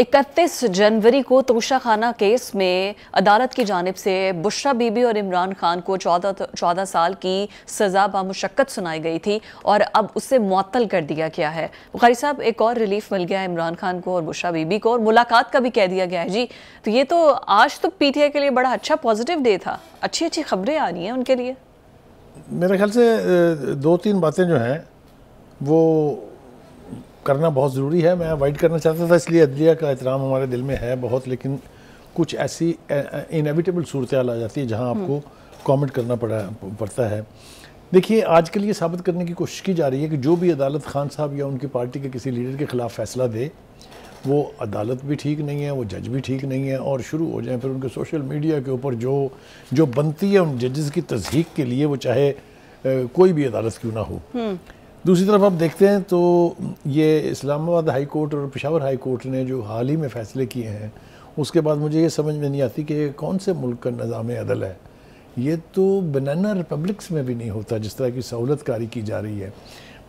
इकतीस जनवरी को तोशा खाना केस में अदालत की जानब से बुशरा बीबी और इमरान खान को चौदह चौदह साल की सज़ा बामुशक्क़त सुनाई गई थी और अब उसे मअतल कर दिया गया है। बुखारी साहब, एक और रिलीफ मिल गया है इमरान खान को और बुशरा बीबी को और मुलाकात का भी कह दिया गया है जी। तो ये तो आज तो पी टी आई के लिए बड़ा अच्छा पॉजिटिव डे था। अच्छी अच्छी खबरें आ रही हैं उनके लिए। मेरे ख्याल से दो तीन बातें जो हैं, वो करना बहुत ज़रूरी है। मैं अवॉइड करना चाहता था इसलिए अदलिया का एहतराम हमारे दिल में है बहुत लेकिन कुछ ऐसी इनएविटेबल सूरत आ जाती है जहाँ आपको कमेंट करना पड़ा पड़ता है। देखिए आजकल ये साबित करने की कोशिश की जा रही है कि जो भी अदालत खान साहब या उनकी पार्टी के किसी लीडर के ख़िलाफ़ फैसला दे वो अदालत भी ठीक नहीं है वो जज भी ठीक नहीं है और शुरू हो जाए फिर उनके सोशल मीडिया के ऊपर जो जो बनती है उन जजेस की तस्दीक के लिए वो चाहे कोई भी अदालत क्यों ना हो। हम्म। दूसरी तरफ़ आप देखते हैं तो ये इस्लामाबाद हाई कोर्ट और पेशावर हाई कोर्ट ने जो हाल ही में फ़ैसले किए हैं उसके बाद मुझे ये समझ में नहीं आती कि कौन से मुल्क का निज़ाम अदल है। ये तो बनाना रिपब्लिक्स में भी नहीं होता जिस तरह की सहूलत कारी की जा रही है।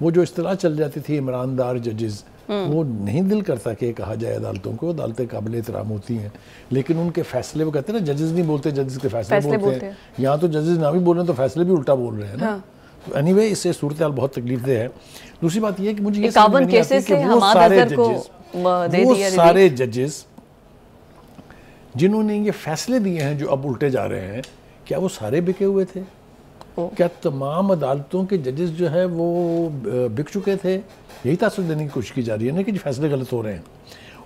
वो जो इतला चल जाती थी इमरानदार जजेस हम्म। वो नहीं दिल करता कि कहा जाए अदालतों को अदालतें काबिल एहतराम होती हैं। लेकिन उनके फैसले वो कहते हैं ना जजेस नहीं बोलते जजेस के फैसले, फैसले बोलते, बोलते हैं। यहाँ तो जजेस ना भी बोल रहे हैं तो फैसले भी उल्टा बोल रहे हैं ना। हाँ। एनी वे इससे सूरत हाल बहुत तकलीफ़ दे है। दूसरी बात यह कि मुझे ये समझ नहीं वो सारे जजेस वो सारे जजेस जिन्होंने ये फैसले दिए हैं जो अब उल्टे जा रहे हैं क्या वो सारे बिके हुए थे? क्या तमाम अदालतों के जजेस जो है वो बिक चुके थे? यही तासर देने की कोशिश की जा रही है ना कि फैसले गलत हो रहे हैं।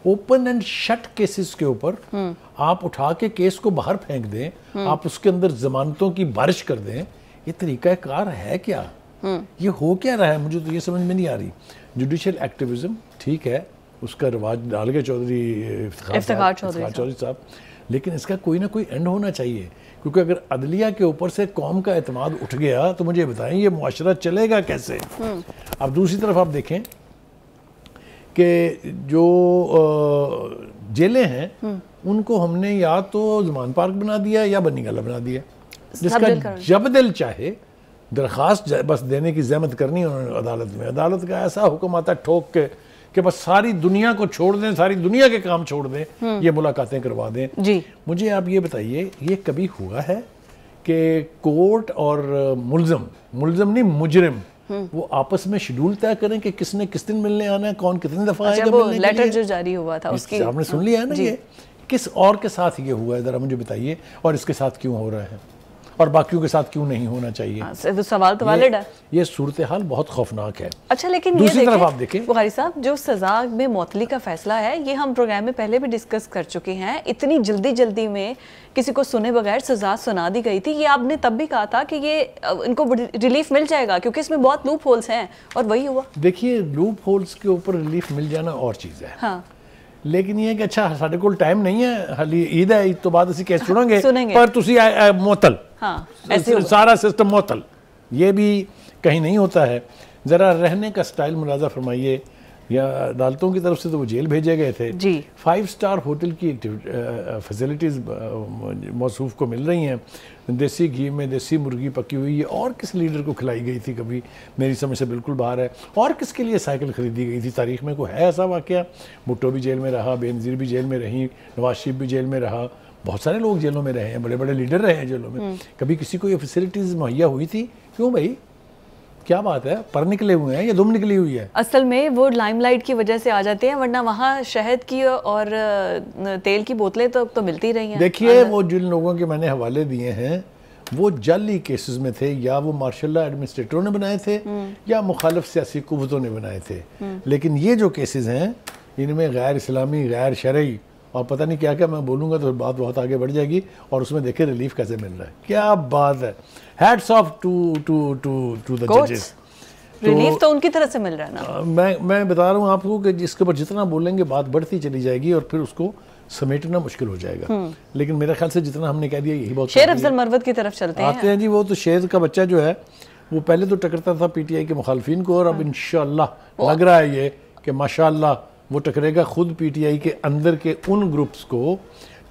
ओपन एंड शट केसेस के ऊपर हम्म। आप उठा के केस को बाहर फेंक दें हम्म। आप उसके अंदर जमानतों की बारिश कर दें ये तरीका कार है क्या? हम्म। ये हो क्या रहा है? मुझे तो ये समझ में नहीं आ रही। जुडिशल एक्टिविज्म ठीक है उसका रिवाज डाल गए चौधरी चौधरी साहब। लेकिन इसका कोई ना कोई एंड होना चाहिए। क्योंकि अगर अदलिया के ऊपर से कौम का अतमाद उठ गया तो मुझे बताएँ ये मुआशरा चलेगा कैसे? हम्म। अब दूसरी तरफ़ आप देखें कि जो जेलें हैं हम्म। उनको हमने या तो जमान पार्क बना दिया या बनी गला बना दिया। जिसका जब दिल चाहे दरख्वास्त बस देने की जहमत करनी उन्होंने अदालत में। अदालत का ऐसा हुक्म आता ठोक के कि बस सारी दुनिया को छोड़ दें सारी दुनिया के काम छोड़ दें हम्म। ये मुलाकातें करवा दें। जी। मुझे आप ये बताइए ये कभी हुआ है कि कोर्ट और मुलजम मुलजम नहीं मुजरिम हम्म। वो आपस में शेड्यूल तय करें कि किसने किस दिन मिलने आना है कौन कितनी दफ़ा अच्छा आएगा मिलने लेटर जो जारी हुआ था उसकी आपने सुन लिया है ना ये? किस और के साथ ये हुआ है? ज़रा मुझे बताइए और इसके साथ क्यों हो रहा है? और बाकियों के साथ क्यों नहीं होना चाहिए हाँ, तो सवाल तो वालिड है ये सूरत हाल बहुत खौफनाक है अच्छा लेकिन दूसरी तरफ आप देखें बुखारी साहब जो सजा में मौतली का फैसला है ये हम प्रोग्राम में पहले भी डिस्कस कर चुके हैं इतनी जल्दी जल्दी में किसी को सुने बगैर सजा सुना दी गई थी ये आपने तब भी कहा था कि ये इनको रिलीफ मिल जाएगा क्योंकि इसमें बहुत लूप होल्स हैं और वही हुआ देखिए लूप होल्स के ऊपर रिलीफ मिल जाना और चीज़ है हाँ लेकिन ये कि अच्छा ਸਾਡੇ ਕੋਲ ਟਾਈਮ ਨਹੀਂ ਹੈ ਹਾਲੀ ਈਦ ਹੈ ਈਦ ਤੋਂ ਬਾਅਦ ਅਸੀਂ ਕੇਸ ਸੁਣਾਂਗੇ पर ਤੁਸੀਂ मुतल हाँ। ऐसे सारा सिस्टम मुतल ये भी कहीं नहीं होता है। ज़रा रहने का स्टाइल मुलाजा फरमाइए। या अदालतों की तरफ़ से तो वो जेल भेजे गए थे। जी। फाइव स्टार होटल की फैसिलिटीज़ मौसू को मिल रही हैं। देसी घी में देसी मुर्गी पकी हुई है और किस लीडर को खिलाई गई थी कभी? मेरी समझ से बिल्कुल बाहर है। और किसके लिए साइकिल खरीदी गई थी? तारीख में कोई है ऐसा वाक़ भुट्टो भी जेल में रहा बेनज़ीर भी जेल में रही नवाज़ शरीफ भी जेल में रहा। बहुत सारे लोग जेलों में रहे हैं बड़े बड़े लीडर रहे हैं जेलों में। हम्म। कभी किसी को ये फैसिलिटीज़ मुहैया हुई थी? क्यों भाई? क्या बात है? पर निकले हुए हैं या दुम निकली हुई है? असल में वो लाइमलाइट की वजह से आ जाते हैं वरना वहाँ शहद की और तेल की बोतलें तो अब तो मिलती रही हैं। देखिए वो जिन लोगों के मैंने हवाले दिए हैं वो जाली केसेस में थे या वो मार्शल एडमिनिस्ट्रेटरों ने बनाए थे हम्म। या मुखालफ सियासी कुतों ने बनाए थे। हम्म। लेकिन ये जो केसेस हैं इनमें गैर इस्लामी गैर शरई और पता नहीं क्या क्या मैं बोलूँगा तो बात बहुत आगे बढ़ जाएगी और उसमें देखे रिलीफ कैसे मिल रहा है। क्या बात है। Hats off to to to to the जजेस रिलीफ तो उनकी तरफ़ से मिल रहा है ना। मैं मैं बता रहा हूँ आपको कि जिसके ऊपर जितना बोलेंगे बात बढ़ती चली जाएगी और फिर उसको समेटना मुश्किल हो जाएगा। हम्म। लेकिन मेरे ख्याल से जितना हमने कह दिया यही बहुत शेर अफजल मरवत की तरफ़ चलते हैं। आते हैं जी वो तो शेर का बच्चा जो है वो पहले तो टकरता था पीटीआई के मुखालफिन को और अब हाँ। इनशाला लग रहा है ये कि माशाल्लाह वो टकरेगा खुद पीटीआई के अंदर के उन ग्रुप्स को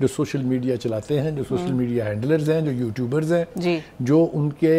जो सोशल मीडिया चलाते हैं जो सोशल मीडिया हैंडलर्स हैं जो यूट्यूबर्स हैं जो। उनके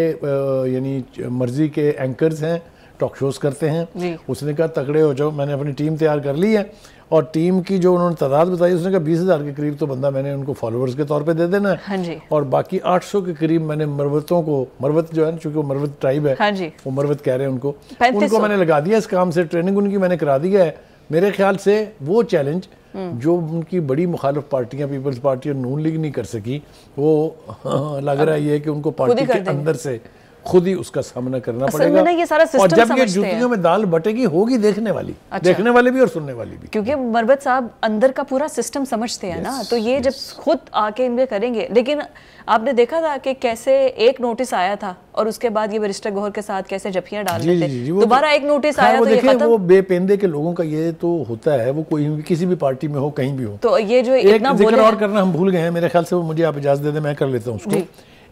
यानी मर्ज़ी के एंकर्स हैं टॉक शोज़ करते हैं। उसने कहा तगड़े हो जाओ मैंने अपनी टीम तैयार कर ली है और टीम की जो उन्होंने तादाद बताई उसने कहा बीस हज़ार के करीब तो बंदा मैंने उनको फॉलोअर्स के तौर पे दे देना है। हाँ जी। और बाकी 800 के करीब मैंने मरवतों को मरवत जो है ना चूँकि वो मरवत ट्राइब है हाँ जी। वो मरवत कह रहे हैं उनको उनको मैंने लगा दिया इस काम से ट्रेनिंग उनकी मैंने करा दिया है। मेरे ख्याल से वो चैलेंज हम्म। जो उनकी बड़ी मुखालफ पार्टियाँ पीपल्स पार्टी और नून लीग नहीं कर सकी वो हाँ, लग रहा है ये कि उनको पार्टी के अंदर से खुद ही उसका सामना करना पड़ेगा। ना ये सारा और जब ये जुतियों में दाल बटेगी होगी देखने वाली। अच्छा। देखने वाले भी और सुनने वाली भी। क्योंकि मरबत साहब अंदर का पूरा सिस्टम समझते हैं ना। तो ये जब खुद आके इनमें करेंगे लेकिन आपने देखा था कि कैसे एक नोटिस आया था और उसके बाद ये बैरिस्टर गोहर के साथ कैसे जफियाँ डाल जी जी जी दोबारा एक नोटिस आया वो तो ये देखिए वो बेपेंदे के लोगों का ये तो होता है वो कोई भी किसी भी पार्टी में हो कहीं भी हो। तो ये जो एक इतना ज़िक्र बोले और करना हम भूल गए हैं मेरे ख्याल से वो मुझे आप इजाज़त दे दें मैं कर लेता हूँ। उसको।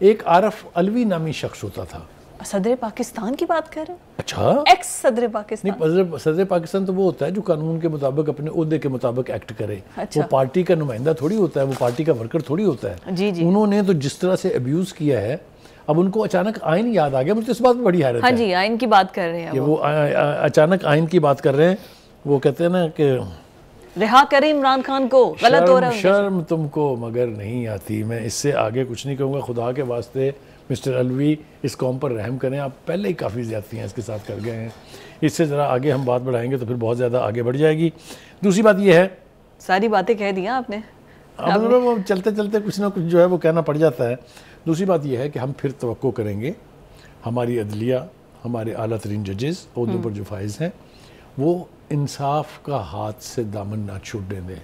एक आरफ अलवी नामी शख्स होता था। सदर पाकिस्तान की बात कर? रहे हैं अच्छा। एक्स सदर पाकिस्तान। सदर सदर पाकिस्तान तो वो होता है जो कानून के मुताबिक अपने उहदे के मुताबिक एक्ट करे। अच्छा। वो पार्टी का नुमाइंदा थोड़ी होता है वो पार्टी का वर्कर थोड़ी होता है। जी, जी। उन्होंने तो जिस तरह से अब्यूज किया है अब उनको अचानक आयन याद आ गया मुझे तो इस बात में बड़ी हैरत हाँ जी आइन की बात कर रहे हैं वो। अचानक आयन की बात कर रहे हैं वो कहते हैं ना कि रिहा करें इमरान खान को गलत हो रहा है शर्म, तुमको मगर नहीं आती। मैं इससे आगे कुछ नहीं कहूँगा। खुदा के वास्ते मिस्टर अलवी इस कॉम पर रहम करें। आप पहले ही काफ़ी ज़्यादतियाँ इसके साथ कर गए हैं। इससे ज़रा आगे हम बात बढ़ाएँगे तो फिर बहुत ज़्यादा आगे बढ़ जाएगी। दूसरी बात यह है सारी बातें कह दी आपने। अब वो चलते चलते कुछ ना कुछ जो है वो कहना पड़ जाता है। दूसरी बात यह है कि हम फिर तो करेंगे। हमारी अदलिया हमारे आला तरीन जजेस अहदों पर जो फाइज हैं वो इंसाफ का हाथ से दामन ना छूटने दें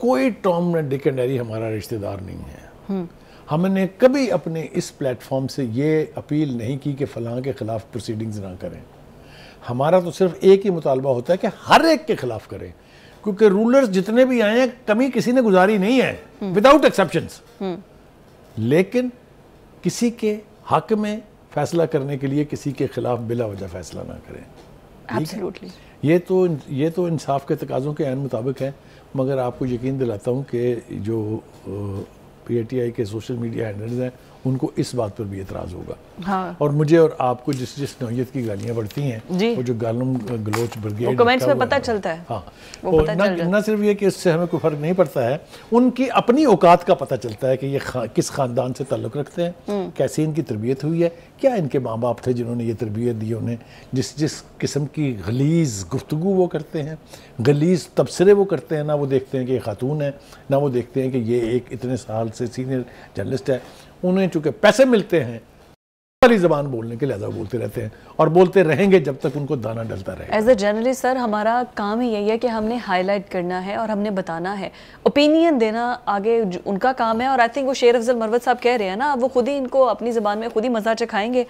कोई टॉम न डिक एंड हैरी हमारा रिश्तेदार नहीं है। हमने कभी अपने इस प्लेटफॉर्म से ये अपील नहीं की कि फलां के खिलाफ प्रोसीडिंग्स ना करें। हमारा तो सिर्फ़ एक ही मुतालबा होता है कि हर एक के खिलाफ करें। क्योंकि रूलर्स जितने भी आए हैं कमी किसी ने गुजारी नहीं है। विदाउट एक्सेप्शन लेकिन किसी के हक में फैसला करने के लिए किसी के खिलाफ बिला वजह फैसला ना करें। एब्सोल्युटली ये तो ये तो इंसाफ के तकाज़ों के आन मुताबिक है मगर आपको यकीन दिलाता हूँ कि जो पी ए टी आई के सोशल मीडिया हैंडल्स हैं उनको इस बात पर भी एतराज़ होगा। हाँ। और मुझे और आपको जिस जिस नौयत की गालियाँ बढ़ती हैं वो जो गालम गलोच ब्रिगेड कमेंट्स में पता चलता है। हाँ। वो पता ना सिर्फ़ ये कि इससे हमें कोई फ़र्क नहीं पड़ता है उनकी अपनी औकात का पता चलता है कि ये खा, किस खानदान से ताल्लुक़ रखते हैं हम्म। कैसी इनकी तरबियत हुई है क्या इनके माँ बाप थे जिन्होंने ये तरबियत दी उन्हें जिस जिस किस्म की गलीज़ गुफ्तु वो करते हैं गलीज़ तबसरे वो करते हैं ना वो देखते हैं कि ये खातून है ना वो देखते हैं कि ये एक इतने साल से सीनियर जर्नलिस्ट है उन्हें चूँकि पैसे मिलते हैं वाली जबान बोलने के लिहाजा बोलते रहते हैं और बोलते रहेंगे जब तक उनको दाना डलता रहे एज अ जर्नलिस्ट सर हमारा काम ही यही है कि हमने हाईलाइट करना है और हमने बताना है। ओपिनियन देना आगे उनका काम है और आई थिंक वो शेर अफजल मरवत साहब कह रहे हैं ना, वो खुद ही इनको अपनी ज़बान में खुद ही मज़ा चखाएँगे।